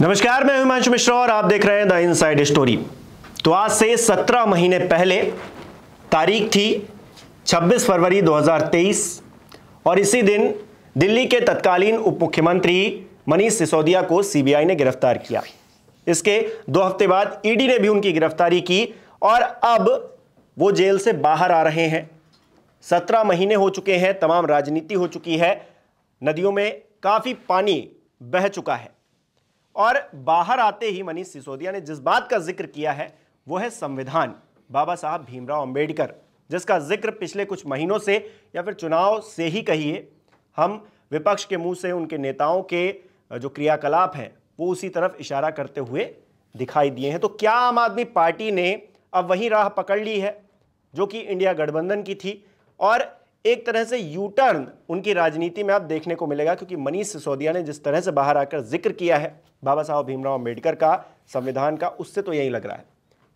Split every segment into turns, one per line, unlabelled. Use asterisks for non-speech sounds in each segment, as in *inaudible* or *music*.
नमस्कार, मैं हिमांशु मिश्रा और आप देख रहे हैं द इनसाइड स्टोरी। तो आज से 17 महीने पहले तारीख थी 26 फरवरी 2023 और इसी दिन दिल्ली के तत्कालीन उप मुख्यमंत्री मनीष सिसोदिया को सीबीआई ने गिरफ़्तार किया। इसके दो हफ़्ते बाद ईडी ने भी उनकी गिरफ्तारी की और अब वो जेल से बाहर आ रहे हैं। सत्रह महीने हो चुके हैं, तमाम राजनीति हो चुकी है, नदियों में काफ़ी पानी बह चुका है। और बाहर आते ही मनीष सिसोदिया ने जिस बात का ज़िक्र किया है, वो है संविधान। बाबा साहब भीमराव अंबेडकर, जिसका ज़िक्र पिछले कुछ महीनों से या फिर चुनाव से ही कहिए, हम विपक्ष के मुँह से उनके नेताओं के, जो क्रियाकलाप हैं, वो उसी तरफ़ इशारा करते हुए दिखाई दिए हैं। तो क्या आम आदमी पार्टी ने अब वही राह पकड़ ली है, जो कि इंडिया गठबंधन की थी? और एक तरह से यू टर्न उनकी राजनीति में आप देखने को मिलेगा क्योंकि मनीष सिसोदिया ने जिस तरह से बाहर आकर ज़िक्र किया है बाबा साहब भीमराव अंबेडकर का संविधान का उससे तो यही लग रहा है।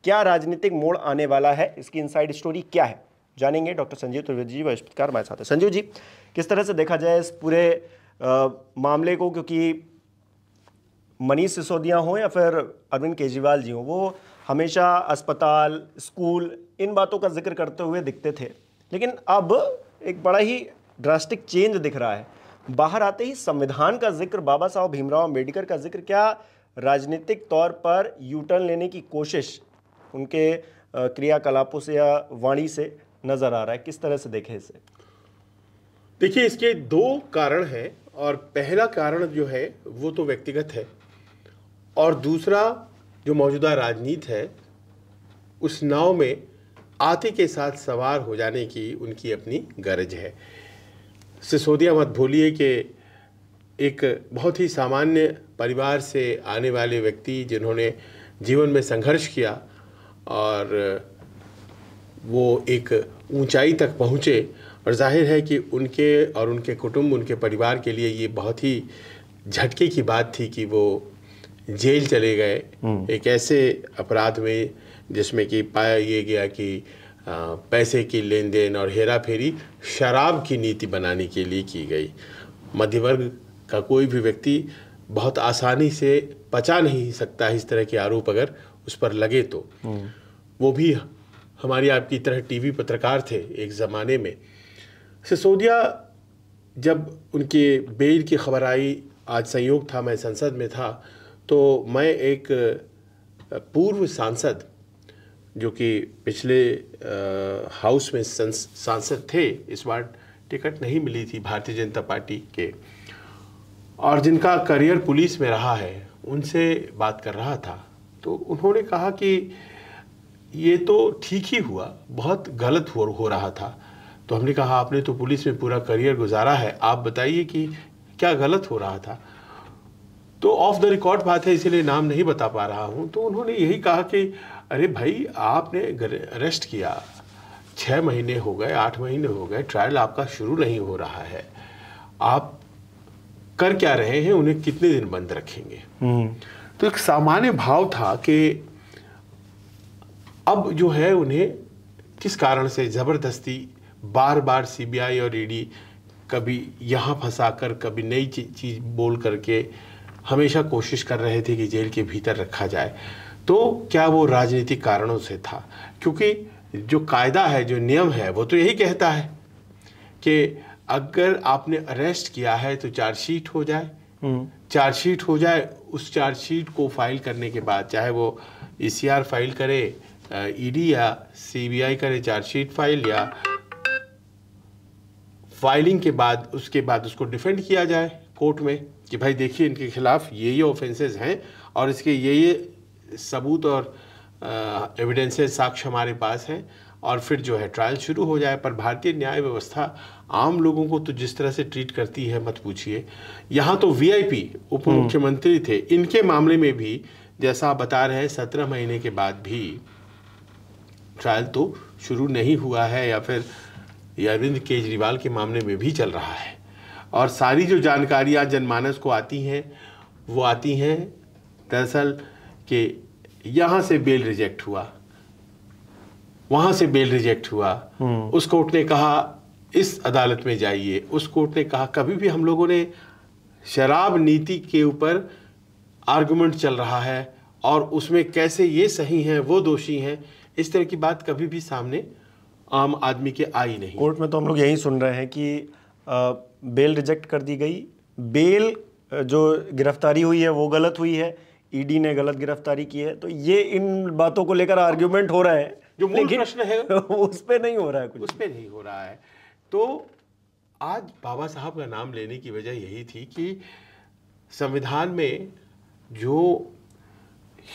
क्या राजनीतिक मोड़ आने वाला है? इसकी इनसाइड स्टोरी क्या है? जानेंगे डॉक्टर संजीव त्रिवेदी जी वरिष्ठकार हमारे साथ संजीव जी किस तरह से देखा जाए इस पूरे आ, मामले को क्योंकि मनीष सिसोदिया हो या फिर अरविंद केजरीवाल जी हो वो हमेशा अस्पताल स्कूल इन बातों का ज़िक्र करते हुए दिखते थे। लेकिन अब एक बड़ा ही ड्रास्टिक चेंज दिख रहा है। बाहर आते ही संविधान का ज़िक्र बाबा साहब भीमराव अंबेडकर का ज़िक्र, क्या राजनीतिक तौर पर यूटर्न लेने की कोशिश उनके क्रियाकलापों से या वाणी से नज़र आ रहा है? किस तरह से देखें इसे?
देखिए, इसके दो कारण हैं और पहला कारण जो है, वो तो व्यक्तिगत है और दूसरा जो मौजूदा राजनीति है, उस नाव में आते के साथ सवार हो जाने की उनकी अपनी गरज है। सिसोदिया मत भूलिए कि एक बहुत ही सामान्य परिवार से आने वाले व्यक्ति जिन्होंने जीवन में संघर्ष किया और वो एक ऊंचाई तक पहुँचे और ज़ाहिर है कि उनके और उनके कुटुंब उनके परिवार के लिए ये बहुत ही झटके की बात थी कि वो जेल चले गए। एक ऐसे अपराध में जिसमें कि पाया ये गया कि पैसे की लेन देन और हेरा फेरी शराब की नीति बनाने के लिए की गई। मध्य वर्ग का कोई भी व्यक्ति बहुत आसानी से पचा नहीं सकता इस तरह के आरोप अगर उस पर लगे तो। वो भी हमारी आपकी तरह टीवी पत्रकार थे एक ज़माने में। सिसोदिया जब उनके बेल की खबर आई आज संयोग था मैं संसद में था तो मैं एक पूर्व सांसद जो कि पिछले हाउस में सांसद थे, इस बार टिकट नहीं मिली थी भारतीय जनता पार्टी के। और जिनका करियर पुलिस में रहा है, उनसे बात कर रहा था। तो उन्होंने कहा कि ये तो ठीक ही हुआ, बहुत गलत हो हो रहा था। तो हमने कहा, आपने तो पुलिस में पूरा करियर गुजारा है, आप बताइए कि क्या गलत हो रहा था? तो ऑफ़ द रिकॉर्ड बात है, इसीलिए नाम नहीं बता पा रहा हूँ। तो उन्होंने यही कहा कि अरे भाई आपने अरेस्ट किया। छः महीने हो गए आठ महीने हो गए ट्रायल आपका शुरू नहीं हो रहा है। आप कर क्या रहे हैं उन्हें कितने दिन बंद रखेंगे? हम्म। तो एक सामान्य भाव था कि अब जो है उन्हें किस कारण से ज़बरदस्ती बार बार सीबीआई और ईडी कभी यहाँ फंसा कर कभी नई चीज़ बोल करके हमेशा कोशिश कर रहे थे कि जेल के भीतर रखा जाए। तो क्या वो राजनीतिक कारणों से था क्योंकि जो कायदा है जो नियम है वो तो यही कहता है कि अगर आपने अरेस्ट किया है तो चार्जशीट हो जाए हम्म। चार्जशीट हो जाए उस चार्जशीट को फ़ाइल करने के बाद चाहे वो ई e फ़ाइल करे ईडी या सीबीआई करे चार्जशीट फ़ाइल या फाइलिंग के बाद उसके बाद उसको डिफेंड किया जाए कोर्ट में कि भाई देखिए इनके खिलाफ ये ये ऑफेंसेस हैं और इसके ये ये सबूत और एविडेंसेस साक्ष्य हमारे पास हैं और फिर जो है ट्रायल शुरू हो जाए। पर भारतीय न्याय व्यवस्था आम लोगों को तो जिस तरह से ट्रीट करती है मत पूछिए। यहाँ तो वीआईपी उप हम्म। मुख्यमंत्री थे। इनके मामले में भी जैसा आप बता रहे हैं सत्रह महीने के बाद भी ट्रायल तो शुरू नहीं हुआ है या फिर अरविंद केजरीवाल के मामले में भी चल रहा है। और सारी जो जानकारियाँ जनमानस को आती हैं वो आती हैं। दरअसल कि यहाँ से बेल रिजेक्ट हुआ। वहाँ से बेल रिजेक्ट हुआ। हम्म। उस कोर्ट ने कहा इस अदालत में जाइए। उस कोर्ट ने कहा कभी भी हम लोगों ने शराब नीति के ऊपर आर्गुमेंट चल रहा है और उसमें कैसे ये सही हैं वो दोषी हैं इस तरह की बात कभी भी सामने आम आदमी के आई नहीं।
कोर्ट में तो हम लोग यही सुन रहे हैं कि आ, बेल रिजेक्ट कर दी गई। बेल जो गिरफ्तारी हुई है वो गलत हुई है। ईडी ने गलत गिरफ्तारी की है तो ये इन बातों को लेकर आर्ग्यूमेंट हो रहा है
जो मूल प्रश्न है। *laughs*
उस पर नहीं हो रहा है कुछ।
उस पर नहीं हो रहा है। तो आज बाबा साहब का नाम लेने की वजह यही थी कि संविधान में जो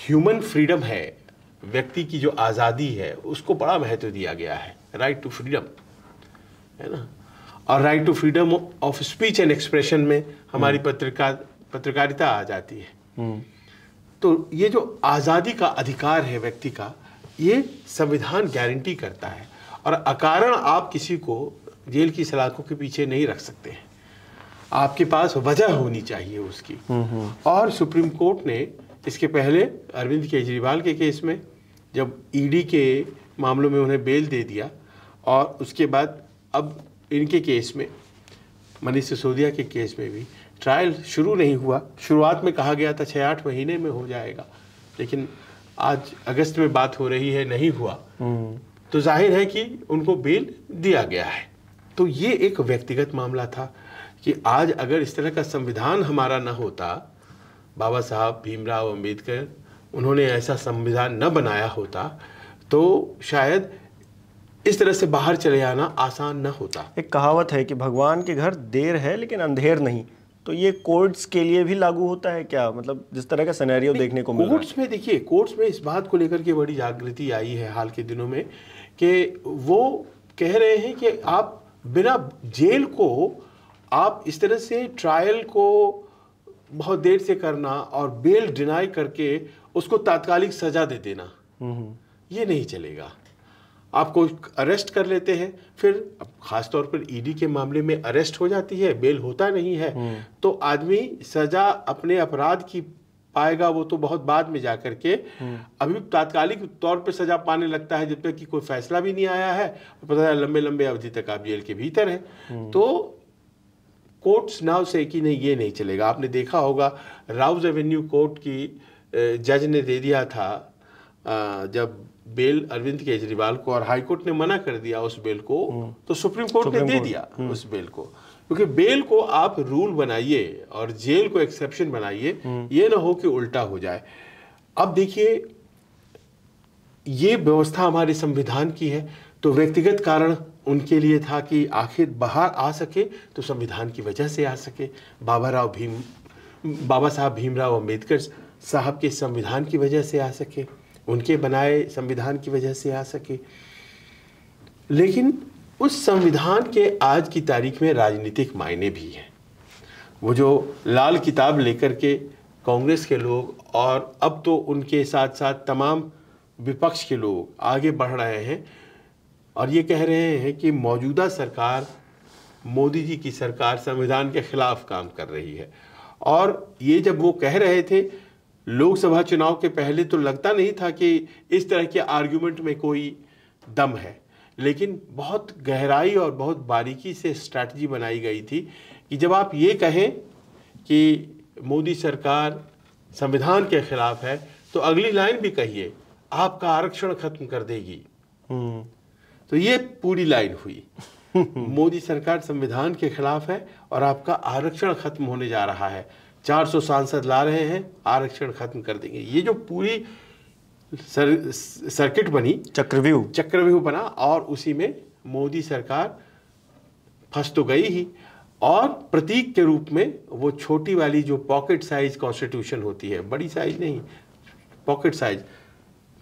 ह्यूमन फ्रीडम है व्यक्ति की जो आज़ादी है उसको बड़ा महत्व दिया गया है। राइट टू फ्रीडम है ना? और right to freedom of speech and expression में हमारी हम्म। पत्रकार पत्रकारिता आ जाती है। हम्म। तो ये जो आज़ादी का अधिकार है व्यक्ति का ये संविधान गारंटी करता है। और अकारण आप किसी को जेल की सलाखों के पीछे नहीं रख सकते हैं। आपके पास वजह होनी चाहिए उसकी। हम्म, और सुप्रीम कोर्ट ने इसके पहले अरविंद केजरीवाल के केस में जब ईडी के मामलों में उन्हें बेल दे दिया और उसके बाद अब इनके केस में मनीष सिसोदिया के केस में भी ट्रायल शुरू नहीं हुआ। शुरुआत में कहा गया था छः आठ महीने में हो जाएगा। लेकिन आज अगस्त में बात हो रही है नहीं हुआ। तो ज़ाहिर है कि उनको बेल दिया गया है। तो ये एक व्यक्तिगत मामला था कि आज अगर इस तरह का संविधान हमारा न होता बाबा साहब भीमराव अंबेडकर उन्होंने ऐसा संविधान न बनाया होता तो शायद इस तरह से बाहर चले आना आसान न होता।
एक कहावत है कि भगवान के घर देर है लेकिन अंधेर नहीं। तो ये कोर्ट्स के लिए भी लागू होता है क्या? मतलब जिस तरह का सिनेरियो देखने को
मिला कोर्ट्स में देखिए कोर्ट्स में इस बात को लेकर के बड़ी जागृति आई है हाल के दिनों में कि वो कह रहे हैं कि आप बिना जेल को आप इस तरह से ट्रायल को बहुत देर से करना और बेल डिनाई करके उसको तात्कालिक सजा दे देना ये नहीं चलेगा। आपको अरेस्ट कर लेते हैं फिर खास तौर पर ईडी के मामले में अरेस्ट हो जाती है बेल होता नहीं है हम्म। तो आदमी सजा अपने अपराध की पाएगा वो तो बहुत बाद में जाकर के हम्म। अभी तात्कालिक तौर पे सजा पाने लगता है जब तक कि कोई फैसला भी नहीं आया है पता है लंबे लंबे अवधि तक आप जेल के भीतर हैं हम्म। तो कोर्ट्स नाव से कि नहीं ये नहीं चलेगा आपने देखा होगा राउज एवेन्यू कोर्ट की जज ने दे दिया था जब बेल अरविंद केजरीवाल को और हाईकोर्ट ने मना कर दिया उस बेल को हम्म। तो सुप्रीम कोर्ट ने दे दिया हम्म। उस बेल को क्योंकि बेल को आप रूल बनाइए और जेल को एक्सेप्शन बनाइए हम्म। ये ना हो कि उल्टा हो जाए अब देखिए ये व्यवस्था हमारे संविधान की है तो व्यक्तिगत कारण उनके लिए था कि आखिर बाहर आ सके तो संविधान की वजह से आ सके बाबा राव भीम बाबा साहब भीमराव अंबेडकर साहब के संविधान की वजह से आ सके उनके बनाए संविधान की वजह से आ सके। लेकिन उस संविधान के आज की तारीख में राजनीतिक मायने भी हैं। वो जो लाल किताब लेकर के कांग्रेस के लोग और अब तो उनके साथ साथ तमाम विपक्ष के लोग आगे बढ़ रहे हैं और ये कह रहे हैं कि मौजूदा सरकार मोदी जी की सरकार संविधान के खिलाफ काम कर रही है। और ये जब वो कह रहे थे लोकसभा चुनाव के पहले तो लगता नहीं था कि इस तरह के आर्ग्यूमेंट में कोई दम है लेकिन बहुत गहराई और बहुत बारीकी से स्ट्रैटी बनाई गई थी कि जब आप ये कहें कि मोदी सरकार संविधान के खिलाफ है तो अगली लाइन भी कहिए आपका आरक्षण खत्म कर देगी। हम्म। तो ये पूरी लाइन हुई। *laughs* मोदी सरकार संविधान के खिलाफ है और आपका आरक्षण खत्म होने जा रहा है। 400 सांसद ला रहे हैं आरक्षण खत्म कर देंगे। ये जो पूरी सर, सर्किट बनी
चक्रव्यूह।
चक्रव्यूह बना और उसी में मोदी सरकार फंस तो गई ही और प्रतीक के रूप में वो छोटी वाली जो पॉकेट साइज़ कॉन्स्टिट्यूशन होती है बड़ी साइज़ नहीं पॉकेट साइज़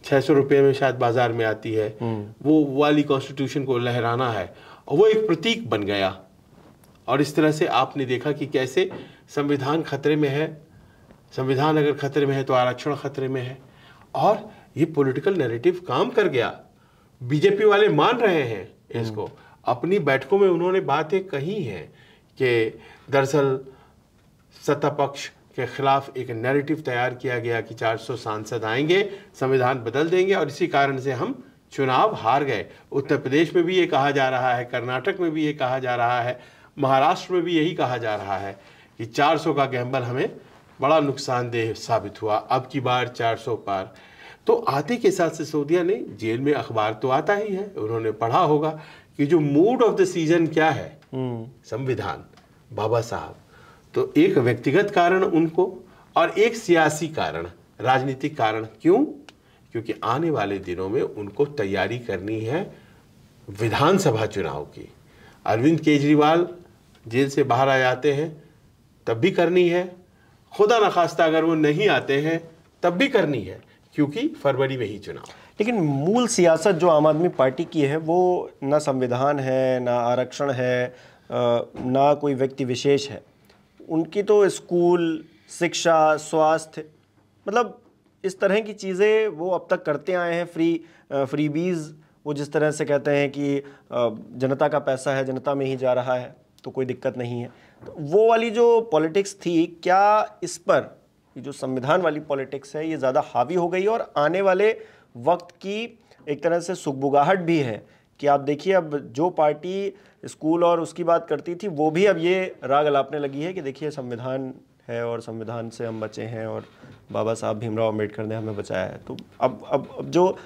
छह सौ रुपये में शायद बाज़ार में आती है हम्म। वो वाली कॉन्स्टिट्यूशन को लहराना है और वो एक प्रतीक बन गया। और इस तरह से आपने देखा कि कैसे संविधान खतरे में है संविधान अगर खतरे में है तो आरक्षण खतरे में है। और ये पॉलिटिकल नैरेटिव काम कर गया। बीजेपी वाले मान रहे हैं इसको। हम्म। अपनी बैठकों में उन्होंने बातें कही हैं कि दरअसल सत्ता पक्ष के खिलाफ एक नैरेटिव तैयार किया गया कि 400 सांसद आएँगे संविधान बदल देंगे और इसी कारण से हम चुनाव हार गए। उत्तर प्रदेश में भी ये कहा जा रहा है कर्नाटक में भी ये कहा जा रहा है। महाराष्ट्र में भी यही कहा जा रहा है कि 400 का गैम्बल हमें बड़ा नुकसानदेह साबित हुआ। अब की बार 400 पार। तो आते के साथ सिसोदिया ने जेल में अखबार तो आता ही है। उन्होंने पढ़ा होगा कि जो मूड ऑफ़ द सीज़न क्या है? संविधान बाबा साहब। तो एक व्यक्तिगत कारण उनको और एक सियासी कारण। राजनीतिक कारण क्यों? क्योंकि आने वाले दिनों में उनको तैयारी करनी है विधानसभा चुनाव की। अरविंद केजरीवाल जेल से बाहर आ जाते हैं, तब भी करनी है। खुदा नखास्ता अगर वो नहीं आते हैं, तब भी करनी है, क्योंकि फरवरी में ही चुनाव।
लेकिन मूल सियासत जो आम आदमी पार्टी की है, वो ना संविधान है, ना आरक्षण है ना कोई व्यक्ति विशेष है। उनकी तो स्कूल, शिक्षा, स्वास्थ्य मतलब इस तरह की चीज़ें वो अब तक करते आए हैं, फ्री फ्री बीज वो जिस तरह से कहते हैं कि जनता का पैसा है, जनता में ही जा रहा है। तो कोई दिक्कत नहीं है। तो वो वाली जो पॉलिटिक्स थी क्या इस पर ये जो संविधान वाली पॉलिटिक्स है ये ज़्यादा हावी हो गई? और आने वाले वक्त की एक तरह से सुखबुगाहट भी है कि आप देखिए अब जो पार्टी स्कूल और उसकी बात करती थी वो भी अब ये राग अलापने लगी है कि देखिए संविधान है और संविधान से हम बचे हैं और बाबा साहब भीमराव अंबेडकर ने हमें बचाया है। तो अब अब, अब जो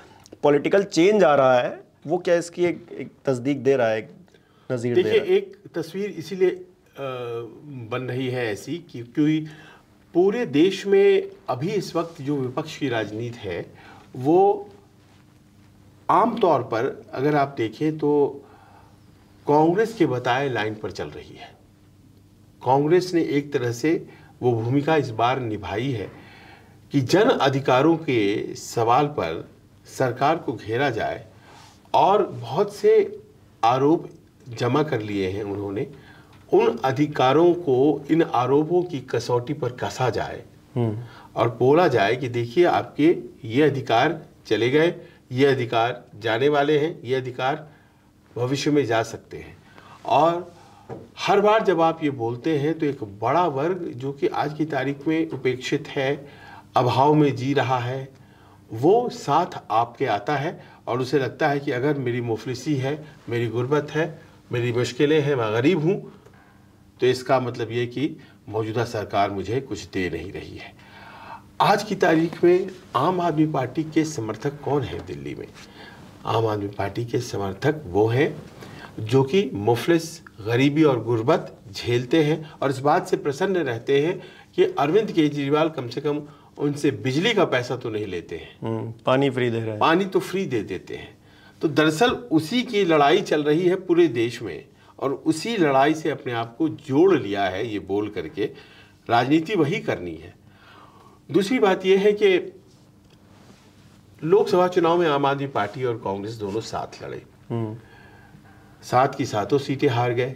पॉलिटिकल चेंज आ रहा है वो क्या इसकी एक, एक तस्दीक दे रहा है?
नज़ीर देखिए एक तस्वीर इसीलिए बन रही है ऐसी कि क्योंकि पूरे देश में अभी इस वक्त जो विपक्ष की राजनीति है वो आम तौर पर अगर आप देखें तो कांग्रेस के बताए लाइन पर चल रही है। कांग्रेस ने एक तरह से वो भूमिका इस बार निभाई है कि जन अधिकारों के सवाल पर सरकार को घेरा जाए और बहुत से आरोप जमा कर लिए हैं उन्होंने उन अधिकारों को इन आरोपों की कसौटी पर कसा जाए और बोला जाए कि देखिए आपके ये अधिकार चले गए ये अधिकार जाने वाले हैं ये अधिकार भविष्य में जा सकते हैं। और हर बार जब आप ये बोलते हैं तो एक बड़ा वर्ग जो कि आज की तारीख में उपेक्षित है अभाव में जी रहा है वो साथ आपके आता है और उसे लगता है कि अगर मेरी मुफलिसी है मेरी गुर्बत है मेरी मुश्किलें हैं मैं गरीब हूँ। तो इसका मतलब ये कि मौजूदा सरकार मुझे कुछ दे नहीं रही है। आज की तारीख में आम आदमी पार्टी के समर्थक कौन है दिल्ली में? आम आदमी पार्टी के समर्थक वो हैं जो कि मुफलिस गरीबी और गुर्बत झेलते हैं और इस बात से प्रसन्न रहते हैं कि अरविंद केजरीवाल कम से कम उनसे बिजली का पैसा तो नहीं लेते हैं।
हम्म, पानी फ्री दे रहे हैं।
पानी तो फ्री दे देते हैं। तो दरअसल उसी की लड़ाई चल रही है पूरे देश में और उसी लड़ाई से अपने आप को जोड़ लिया है ये बोल करके राजनीति वही करनी है। दूसरी बात यह है कि लोकसभा चुनाव में आम आदमी पार्टी और कांग्रेस दोनों साथ लड़े। हम्म। सात की सातों सीटें हार गए।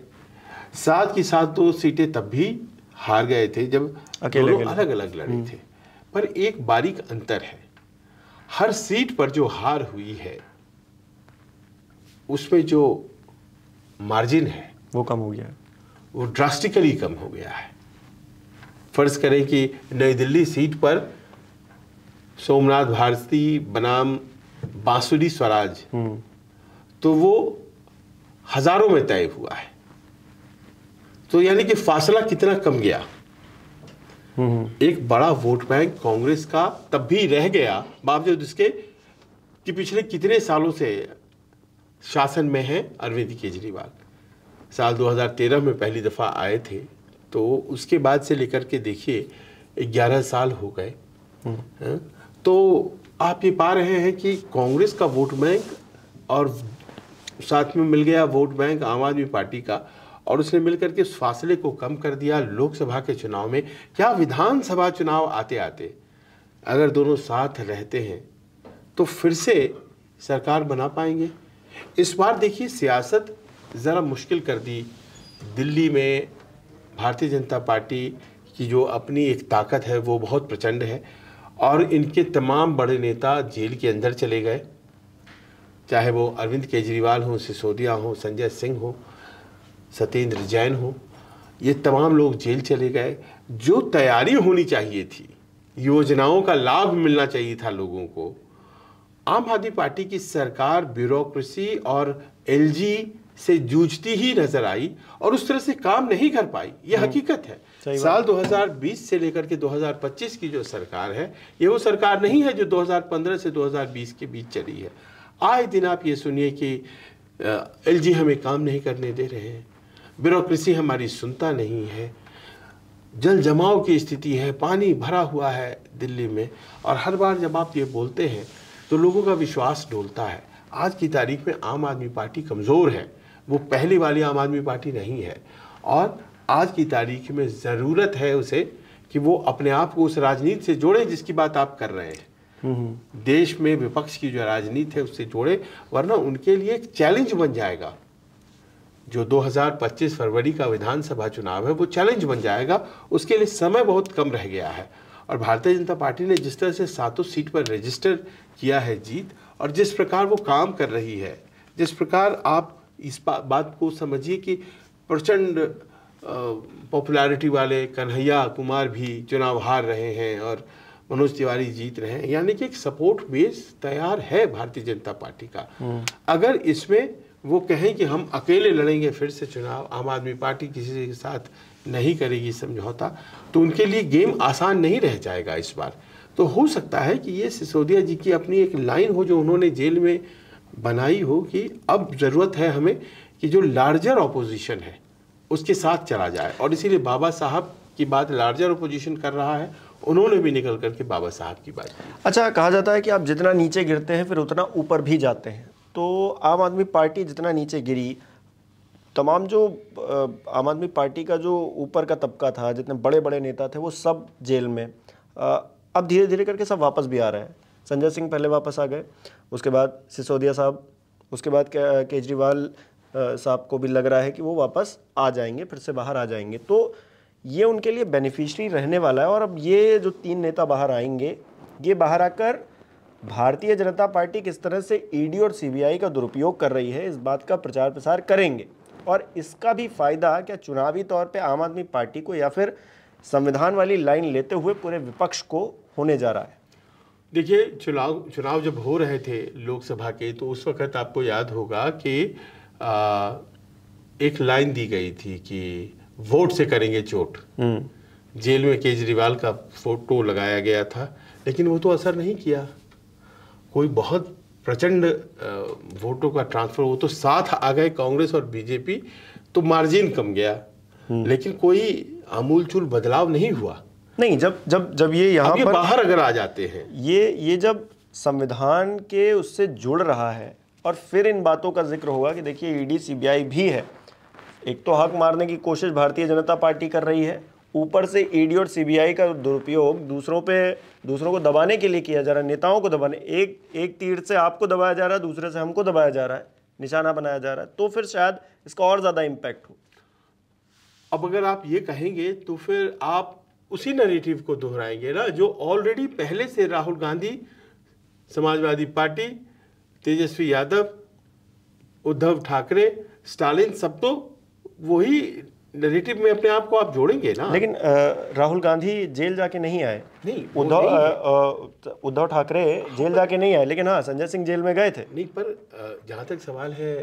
सात की सातों सीटें तब भी हार गए थे जब अकेले दोनों अलग अलग लड़े हम्म। थे। पर एक बारीक अंतर है। हर सीट पर जो हार हुई है उसमें जो मार्जिन है
वो कम हो गया। है
वो ड्रास्टिकली कम हो गया है। फ़र्ज़ करें कि नई दिल्ली सीट पर सोमनाथ भारती बनाम बांसुरी स्वराज हम्म। तो वो हज़ारों में तय हुआ है। तो यानी कि फासला कितना कम गया? एक बड़ा वोट बैंक कांग्रेस का तब भी रह गया। बावजूद इसके कि पिछले कितने सालों से शासन में है अरविंद केजरीवाल। साल 2013 में पहली दफ़ा आए थे तो उसके बाद से लेकर के देखिए 11 साल हो गए। हाँ? तो आप ये पा रहे हैं कि कांग्रेस का वोट बैंक और साथ में मिल गया वोट बैंक आम आदमी पार्टी का और उसने मिलकर के उस फासले को कम कर दिया लोकसभा के चुनाव में। क्या विधानसभा चुनाव आते आते अगर दोनों साथ रहते हैं तो फिर से सरकार बना पाएँगे? इस बार देखिए सियासत ज़रा मुश्किल कर दी। दिल्ली में भारतीय जनता पार्टी की जो अपनी एक ताकत है, वो बहुत प्रचंड है और इनके तमाम बड़े नेता जेल के अंदर चले गए। चाहे वो अरविंद केजरीवाल हों, सिसोदिया हो, संजय सिंह हो, सत्येंद्र जैन हो, ये तमाम लोग जेल चले गए। जो तैयारी होनी चाहिए थी, योजनाओं का लाभ मिलना चाहिए था लोगों को आम आदमी पार्टी की सरकार ब्यूरोक्रेसी और एलजी से जूझती ही नज़र आई और उस तरह से काम नहीं कर पाई। ये
हम्म।
हकीकत है। साल 2020 से लेकर के 2025 की जो सरकार है ये वो सरकार नहीं है जो 2015 से 2020 के बीच चली है। आए दिन आप ये सुनिए कि एलजी हमें काम नहीं करने दे रहे हैं। ब्यूरोक्रेसी हमारी सुनता नहीं है। जल जमाव की स्थिति है पानी भरा हुआ है दिल्ली में। और हर बार जब आप ये बोलते हैं तो लोगों का विश्वास डोलता है। आज की तारीख में आम आदमी पार्टी कमज़ोर है। वो पहली वाली आम आदमी पार्टी नहीं है। और आज की तारीख में ज़रूरत है उसे कि वो अपने आप को उस राजनीति से जोड़े जिसकी बात आप कर रहे हैं। देश में विपक्ष की जो राजनीति है उससे जोड़े वरना उनके लिए एक चैलेंज बन जाएगा। जो 2025 फरवरी का विधानसभा चुनाव है वो चैलेंज बन जाएगा। उसके लिए समय बहुत कम रह गया है। और भारतीय जनता पार्टी ने जिस तरह से सातों सीट पर रजिस्टर किया है जीत और जिस प्रकार वो काम कर रही है जिस प्रकार आप इस बात को समझिए कि प्रचंड पॉपुलैरिटी वाले कन्हैया कुमार भी चुनाव हार रहे हैं और मनोज तिवारी जीत रहे हैं यानी कि एक सपोर्ट बेस तैयार है भारतीय जनता पार्टी का। अगर इसमें वो कहें कि हम अकेले लड़ेंगे फिर से चुनाव आम आदमी पार्टी किसी के साथ नहीं करेगी समझौता तो उनके लिए गेम आसान नहीं रह जाएगा इस बार। तो हो सकता है कि ये सिसोदिया जी की अपनी एक लाइन हो जो उन्होंने जेल में बनाई हो कि अब ज़रूरत है हमें कि जो लार्जर ऑपोजिशन है, उसके साथ चला जाए। और इसीलिए बाबा साहब की बात लार्जर ऑपोजिशन कर रहा है, उन्होंने भी निकल करके बाबा साहब की बात
अच्छा कहा जाता है कि आप जितना नीचे गिरते हैं, फिर उतना ऊपर भी जाते हैं। तो आम आदमी पार्टी जितना नीचे गिरी तमाम जो आम आदमी पार्टी का जो ऊपर का तबका था, जितने बड़े बड़े नेता थे, वो सब जेल में अब धीरे धीरे करके सब वापस भी आ रहे हैं। संजय सिंह पहले वापस आ गए, उसके बाद सिसोदिया साहब, उसके बाद केजरीवाल साहब को भी लग रहा है कि वो वापस आ जाएँगे, फिर से बाहर आ जाएँगे। तो ये उनके लिए बेनिफिशरी रहने वाला है और अब ये जो तीन नेता बाहर आएँगे, ये बाहर आकर भारतीय जनता पार्टी किस तरह से ईडी और सीबीआई का दुरुपयोग कर रही है, इस बात का प्रचार प्रसार करेंगे। और इसका भी फ़ायदा क्या चुनावी तौर पे आम आदमी पार्टी को या फिर संविधान वाली लाइन लेते हुए पूरे विपक्ष को होने जा रहा है?
देखिए चुनाव चुनाव जब हो रहे थे लोकसभा के तो उस वक्त आपको याद होगा कि आ, एक लाइन दी गई थी कि वोट से करेंगे चोट। हम्म। जेल में केजरीवाल का फ़ोटो लगाया गया था लेकिन वो तो असर नहीं किया। कोई बहुत प्रचंड वोटों का ट्रांसफ़र वो तो साथ आ गए कांग्रेस और बीजेपी तो मार्जिन कम गया। हम्म। लेकिन कोई आमूलचूल बदलाव नहीं हुआ।
नहीं जब जब जब ये यहाँ
पर बाहर अगर आ जाते हैं।
ये ये जब संविधान के उससे जुड़ रहा है और फिर इन बातों का ज़िक्र होगा कि देखिए ईडी सीबीआई भी है। एक तो हक मारने की कोशिश भारतीय जनता पार्टी कर रही है। ऊपर से ईडी और सीबीआई का दुरुपयोग दूसरों पे, दूसरों को दबाने के लिए किया जा रहा है, नेताओं को दबाने, एक एक तीर से आपको दबाया जा रहा है, दूसरे से हमको दबाया जा रहा है, निशाना बनाया जा रहा है तो फिर शायद इसका और ज़्यादा इम्पैक्ट हो।
अब अगर आप ये कहेंगे तो फिर आप उसी नरेटिव को दोहराएँगे ना, जो ऑलरेडी पहले से राहुल गांधी, समाजवादी पार्टी, तेजस्वी यादव, उद्धव ठाकरे, स्टालिन सब तो वही नरेटिव में अपने आप को आप जोड़ेंगे ना?
लेकिन राहुल गांधी जेल जाके नहीं आए।
नहीं
उद्धव उद्धव ठाकरे जेल जाके नहीं आए लेकिन हाँ संजय सिंह जेल में गए थे।
नहीं पर जहाँ तक सवाल है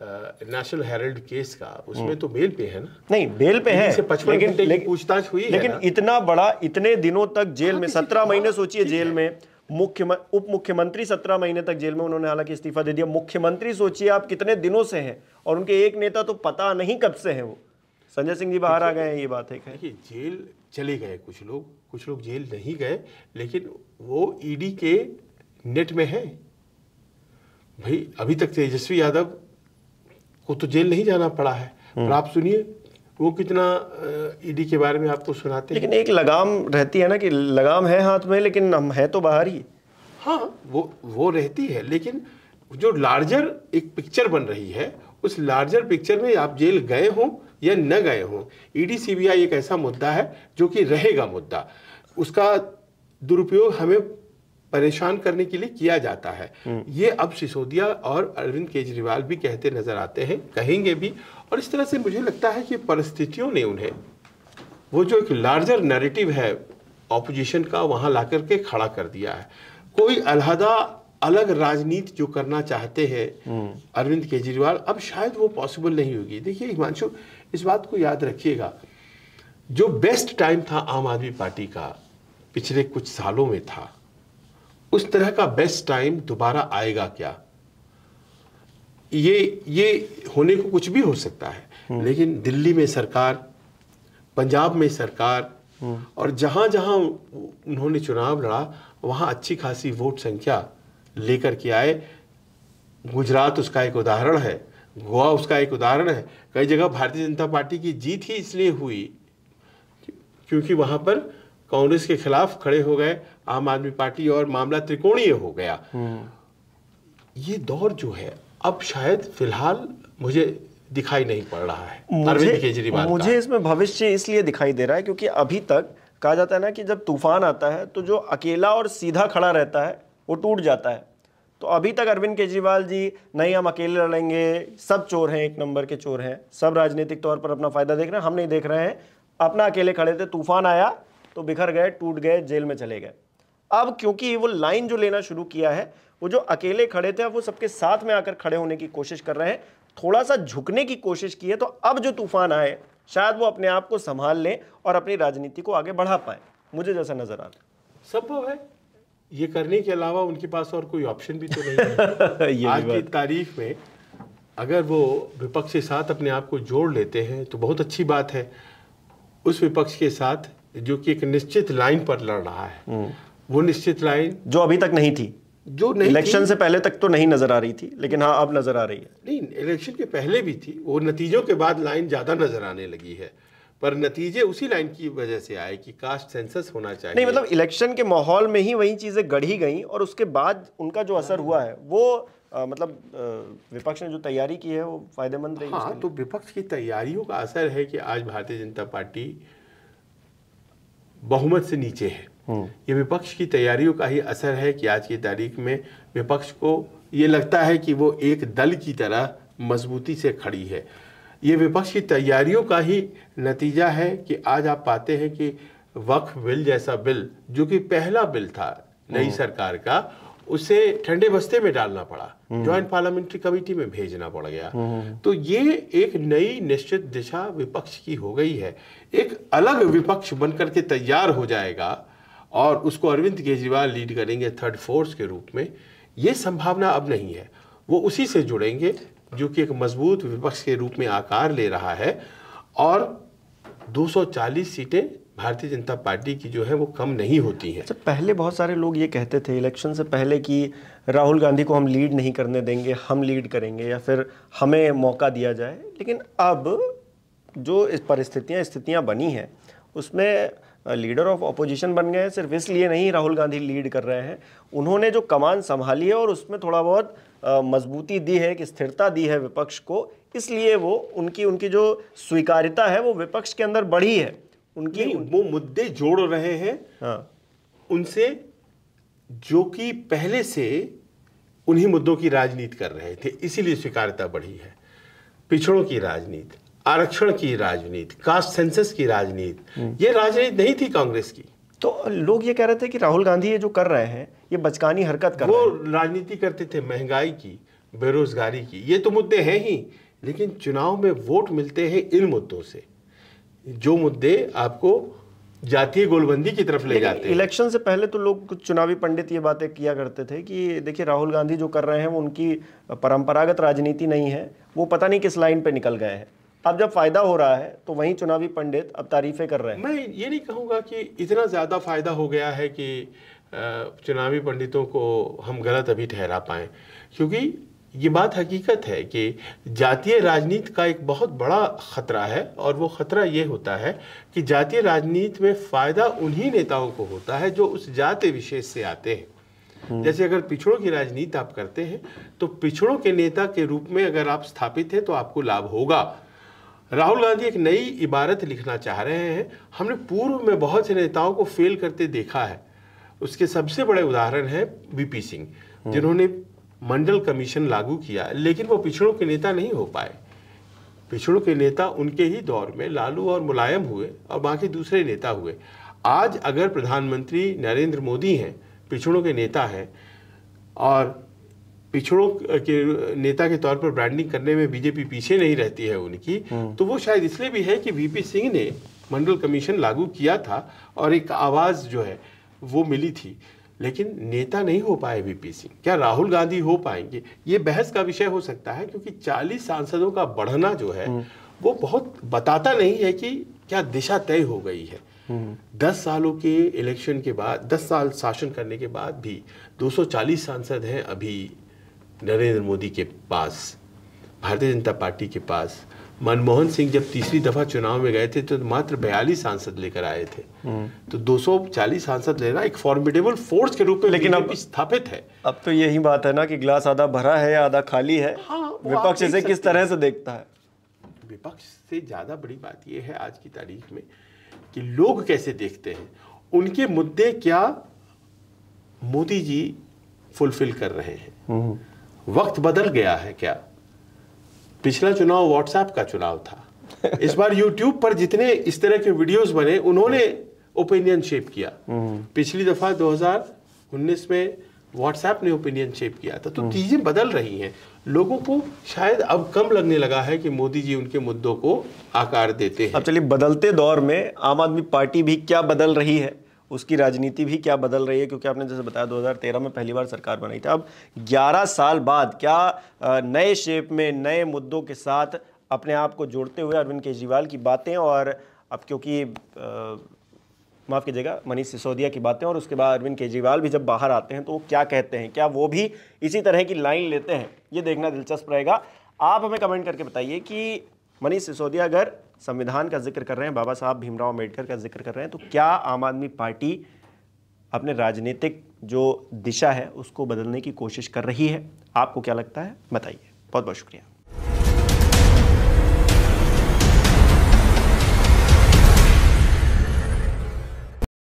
नेशनल हेरल्ड केस का उसमें हम्म। तो बेल पे है ना?
नहीं बेल पे है
लेकिन लेकिन पूछताछ हुई
लेकिन
है
इतना बड़ा इतने दिनों तक जेल में सत्रह महीने सोचिए जेल में मुख्य उप मुख्यमंत्री सत्रह महीने तक जेल में उन्होंने हालाँकि इस्तीफा दे दिया। मुख्यमंत्री सोचिए आप कितने दिनों से हैं और उनके एक नेता तो पता नहीं कब से हैं वो। संजय सिंह जी बाहर आ गए हैं ये बात है
देखिए जेल चले गए कुछ लोग कुछ लोग जेल नहीं गए लेकिन वो ईडी के नेट में है। भाई अभी तक तेजस्वी यादव को तो जेल नहीं जाना पड़ा है। पर हम्म। आप सुनिए वो कितना ईडी के बारे में आपको सुनाते
लेकिन एक लगाम रहती है ना कि लगाम है हाथ में लेकिन हम है तो बाहर ही।
हाँ वो वो रहती है लेकिन जो लार्जर एक पिक्चर बन रही है उस लार्जर पिक्चर में आप जेल गए हों या न गए हों ईडी सीबीआई एक ऐसा मुद्दा है जो कि रहेगा मुद्दा। उसका दुरुपयोग हमें परेशान करने के लिए किया जाता है। हम्म। ये अब सिसोदिया और अरविंद केजरीवाल भी कहते नज़र आते हैं कहेंगे भी। और इस तरह से मुझे लगता है कि परिस्थितियों ने उन्हें वो जो एक लार्जर नैरेटिव है ऑपोजिशन का वहाँ ला करके खड़ा कर दिया है। कोई अलहदा अलग राजनीति जो करना चाहते हैं अरविंद केजरीवाल अब शायद वो पॉसिबल नहीं होगी। देखिए हिमांशु इस बात को याद रखिएगा। जो बेस्ट टाइम था आम आदमी पार्टी का पिछले कुछ सालों में था उस तरह का बेस्ट टाइम दोबारा आएगा क्या? ये ये होने को कुछ भी हो सकता है। लेकिन दिल्ली में सरकार पंजाब में सरकार और जहाँ जहाँ उन्होंने चुनाव लड़ा वहाँ अच्छी खासी वोट संख्या लेकर के आए। गुजरात उसका एक उदाहरण है गोवा उसका एक उदाहरण है। कई जगह भारतीय जनता पार्टी की जीत ही इसलिए हुई क्योंकि वहाँ पर कांग्रेस के खिलाफ खड़े हो गए आम आदमी पार्टी और मामला त्रिकोणीय हो गया। ये दौर जो है अब शायद फ़िलहाल मुझे दिखाई नहीं पड़ रहा है। अरविंद केजरीवाल
मुझे इसमें भविष्य इसलिए दिखाई दे रहा है क्योंकि अभी तक कहा जाता है ना कि जब तूफ़ान आता है तो जो अकेला और सीधा खड़ा रहता है वो टूट जाता है। तो अभी तक अरविंद केजरीवाल जी नहीं, हम अकेले लड़ेंगे। सब चोर हैं, एक नंबर के चोर हैं। सब राजनीतिक तौर पर अपना फ़ायदा देख रहे हैं। हम नहीं देख रहे हैं। अपना अकेले खड़े थे, तूफ़ान आया तो बिखर गए, टूट गए, जेल में चले गए। अब क्योंकि वो लाइन जो लेना शुरू किया है, वो जो अकेले खड़े थे, अब वो सबके साथ में आकर खड़े होने की कोशिश कर रहे हैं। थोड़ा सा झुकने की कोशिश की है तो अब जो तूफ़ान आए, शायद वो अपने आप को संभाल लें और अपनी राजनीति को आगे बढ़ा पाए। मुझे जैसा नज़र आ रहा
है। संभव है? ये करने के अलावा उनके पास और कोई ऑप्शन भी तो नहीं है। *laughs* आज की तारीख में अगर वो विपक्ष के साथ अपने आप को जोड़ लेते हैं तो बहुत अच्छी बात है। उस विपक्ष के साथ जो कि एक निश्चित लाइन पर लड़ रहा है हम्म। वो निश्चित लाइन
जो अभी तक नहीं थी। जो नहीं इलेक्शन से पहले तक तो नहीं नज़र आ रही थी लेकिन हाँ अब नज़र आ रही है।
नहीं इलेक्शन के पहले भी थी वो नतीजों के बाद लाइन ज़्यादा नज़र आने लगी है। पर नतीजे उसी लाइन की वजह से आए कि कास्ट सेंसस होना चाहिए।
नहीं मतलब इलेक्शन के माहौल में ही वही चीज़ें गढ़ी गई और उसके बाद उनका जो असर हुआ है वो आ, मतलब विपक्ष ने जो तैयारी की है वो फ़ायदेमंद रही
हाँ तो विपक्ष की तैयारियों का असर है कि आज भारतीय जनता पार्टी बहुमत से नीचे है। हम्म। ये विपक्ष की तैयारियों का ही असर है कि आज की तारीख में विपक्ष को ये लगता है कि वो एक दल की तरह मजबूती से खड़ी है। ये विपक्ष की तैयारियों का ही नतीजा है कि आज आप पाते हैं कि वक्फ बिल जैसा बिल जो कि पहला बिल था नई हम्म। सरकार का उसे ठंडे बस्ते में डालना पड़ा। ज्वाइंट पार्लियामेंट्री कमेटी में भेजना पड़ गया। हम्म। तो ये एक नई निश्चित दिशा विपक्ष की हो गई है। एक अलग विपक्ष बनकर के तैयार हो जाएगा और उसको अरविंद केजरीवाल लीड करेंगे थर्ड फोर्स के रूप में ये संभावना अब नहीं है। वो उसी से जुड़ेंगे। जो कि एक मज़बूत विपक्ष के रूप में आकार ले रहा है और 240 सीटें भारतीय जनता पार्टी की जो है वो कम नहीं होती हैं।
अच्छा पहले बहुत सारे लोग ये कहते थे इलेक्शन से पहले कि राहुल गांधी को हम लीड नहीं करने देंगे, हम लीड करेंगे या फिर हमें मौका दिया जाए। लेकिन अब जो इस परिस्थितियाँ, स्थितियाँ बनी हैं, उसमें लीडर ऑफ़ अपोजिशन बन गए हैं सिर्फ़ इसलिए नहीं राहुल गांधी लीड कर रहे हैं। उन्होंने जो कमान संभाली है और उसमें थोड़ा बहुत मजबूती दी है कि स्थिरता दी है विपक्ष को इसलिए वो उनकी उनकी जो स्वीकारिता है वो विपक्ष के अंदर बढ़ी है।
उनकी वो मुद्दे जोड़ रहे हैं। हाँ। उनसे जो कि पहले से उन्हीं मुद्दों की राजनीति कर रहे थे इसीलिए स्वीकारिता बढ़ी है। पिछड़ों की राजनीति। आरक्षण की राजनीति कास्ट सेंसस की राजनीति। हम्म। ये राजनीति नहीं थी कांग्रेस की।
तो लोग ये कह रहे थे कि राहुल गांधी ये जो कर रहे हैं ये बचकानी हरकत कर
वो राजनीति करते थे महँगाई की बेरोजगारी की ये तो मुद्दे हैं ही लेकिन चुनाव में वोट मिलते हैं इन मुद्दों से। जो मुद्दे आपको जातीय गोलबंदी की तरफ़ ले जाते हैं।
इलेक्शन से पहले तो लोग कुछ चुनावी पंडित ये बातें किया करते थे कि देखिए राहुल गांधी जो कर रहे हैं वो उनकी परंपरागत राजनीति नहीं है वो पता नहीं किस लाइन पे निकल गए हैं। अब जब फ़ायदा हो रहा है तो वहीं चुनावी पंडित अब तारीफें कर रहे हैं।
मैं ये नहीं कहूँगा कि इतना ज़्यादा फ़ायदा हो गया है कि चुनावी पंडितों को हम गलत अभी ठहरा पाए। क्योंकि ये बात हकीकत है कि जातीय राजनीति का एक बहुत बड़ा खतरा है और वो खतरा ये होता है कि जातीय राजनीति में फ़ायदा उन्हीं नेताओं को होता है जो उस जाति विशेष से आते हैं। हम्म। जैसे अगर पिछड़ों की राजनीति आप करते हैं तो पिछड़ों के नेता के रूप में अगर आप स्थापित हैं तो आपको लाभ होगा। राहुल गांधी एक नई इबारत लिखना चाह रहे हैं। हमने पूर्व में बहुत से नेताओं को फेल करते देखा है। उसके सबसे बड़े उदाहरण है वीपी सिंह जिन्होंने मंडल कमीशन लागू किया लेकिन वो पिछड़ों के नेता नहीं हो पाए। पिछड़ों के नेता उनके ही दौर में लालू और मुलायम हुए और बाकी दूसरे नेता हुए। आज अगर प्रधानमंत्री नरेंद्र मोदी हैं पिछड़ों के नेता हैं और पिछड़ों के नेता के तौर पर ब्रांडिंग करने में बीजेपी पीछे नहीं रहती है उनकी तो वो शायद इसलिए भी है कि वीपी सिंह ने मंडल कमीशन लागू किया था और एक आवाज़ जो है वो मिली थी। लेकिन नेता नहीं हो पाए वीपी सिंह क्या राहुल गांधी हो पाएँगे? ये बहस का विषय हो सकता है क्योंकि 40 सांसदों का बढ़ना जो है वो बहुत बताता नहीं है कि क्या दिशा तय हो गई है। दस सालों के इलेक्शन के बाद दस साल शासन करने के बाद भी 240 सांसद हैं अभी नरेंद्र मोदी के पास भारतीय जनता पार्टी के पास। मनमोहन सिंह जब तीसरी दफ़ा चुनाव में गए थे तो मात्र बयालीस सांसद लेकर आए थे। तो 240 सांसद लेना एक फॉर्मिडेबल फोर्स के रूप में
लेकिन अब-
स्थापित है।
अब तो यही बात है ना कि ग्लास आधा भरा है या आधा खाली है।
हाँ,
विपक्ष इसे किस तरह से देखता है?
विपक्ष से ज़्यादा बड़ी बात यह है आज की तारीख में कि लोग कैसे देखते हैं। उनके मुद्दे क्या मोदी जी फुलफिल कर रहे हैं। वक्त बदल गया है क्या? पिछला चुनाव व्हाट्सएप का चुनाव था। इस बार यूट्यूब पर जितने इस तरह के वीडियोस बने उन्होंने ओपिनियन शेप किया पिछली दफ़ा 2019 में व्हाट्सएप ने ओपिनियन शेप किया था। तो चीज़ें बदल रही हैं। लोगों को शायद अब कम लगने लगा है कि मोदी जी उनके मुद्दों को आकार देते हैं।
अब चलिए बदलते दौर में आम आदमी पार्टी भी क्या बदल रही है? उसकी राजनीति भी क्या बदल रही है? क्योंकि आपने जैसे बताया 2013 में पहली बार सरकार बनाई थी। अब 11 साल बाद क्या नए शेप में, नए मुद्दों के साथ अपने आप को जोड़ते हुए अरविंद केजरीवाल की बातें और अब क्योंकि माफ़ कीजिएगा, मनीष सिसोदिया की बातें और उसके बाद अरविंद केजरीवाल भी जब बाहर आते हैं तो वो क्या कहते हैं? क्या वो भी इसी तरह की लाइन लेते हैं? ये देखना दिलचस्प रहेगा। आप हमें कमेंट करके बताइए कि मनीष सिसोदिया, अगर संविधान का ज़िक्र कर रहे हैं, बाबा साहब भीमराव अंबेडकर का ज़िक्र कर रहे हैं तो क्या आम आदमी पार्टी अपने राजनीतिक जो दिशा है, उसको बदलने की कोशिश कर रही है? आपको क्या लगता है? बताइए। बहुत बहुत शुक्रिया।